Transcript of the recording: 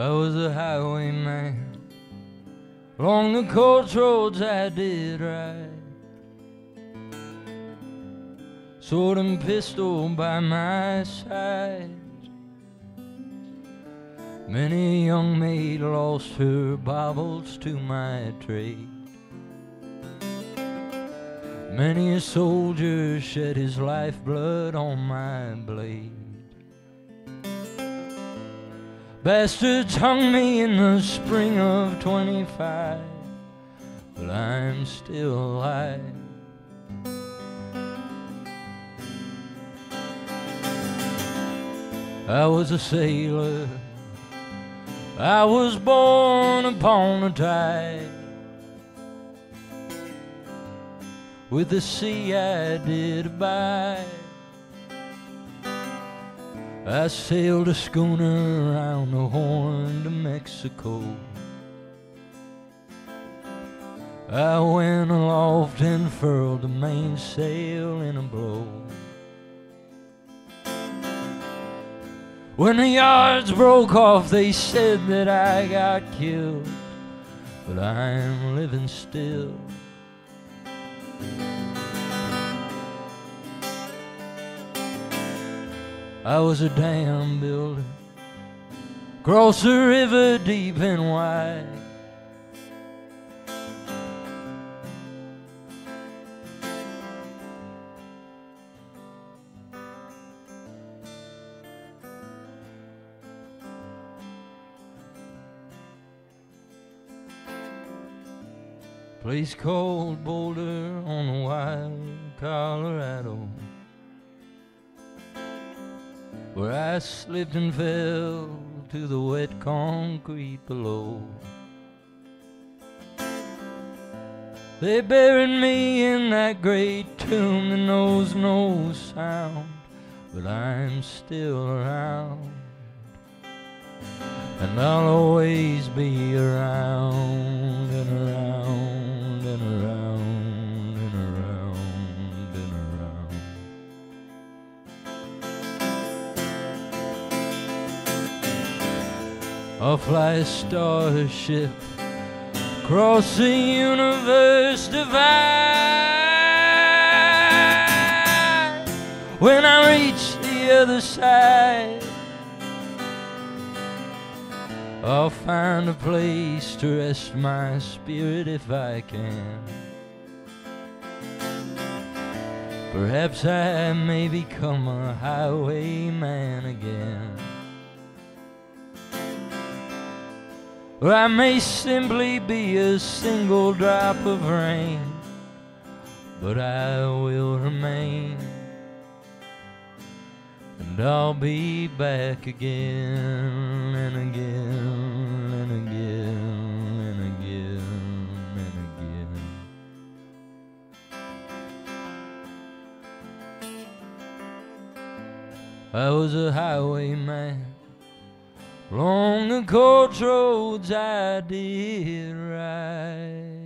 I was a highwayman. Along the coast roads I did ride. Sword and pistol by my side. Many a young maid lost her baubles to my trade. Many a soldier shed his lifeblood on my blade. Bastards hung me in the spring of 25, but I'm still alive. I was a sailor, I was born upon a tide. With the sea I did abide. I sailed a schooner around the Horn to Mexico. I went aloft and furled the mainsail in a blow. When the yards broke off, they said that I got killed, but I'm living still. I was a dam builder, cross the river deep and wide. Place called Boulder on the wild Colorado where I slipped and fell to the wet concrete below. They buried me in that great tomb that knows no sound, but I'm still around, and I'll always be around I'll fly a starship across the universe divide. When I reach the other side, I'll find a place to rest my spirit if I can. Perhaps I may become a highwayman Or I may simply be a single drop of rain, but I will remain. And I'll be back again and again and again and again and again. I was a highwayman. Along the coach roads I did ride.